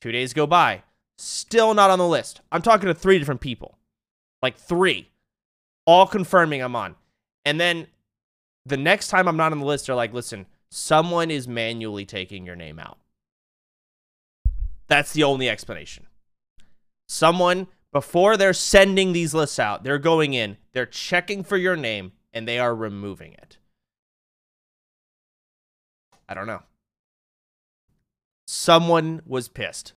Two days go by, still not on the list. I'm talking to three different people, like three, all confirming I'm on. And then the next time I'm not on the list, they're like, listen, someone is manually taking your name out. That's the only explanation. Someone, before they're sending these lists out, they're going in, they're checking for your name, and they are removing it. I don't know. Someone was pissed.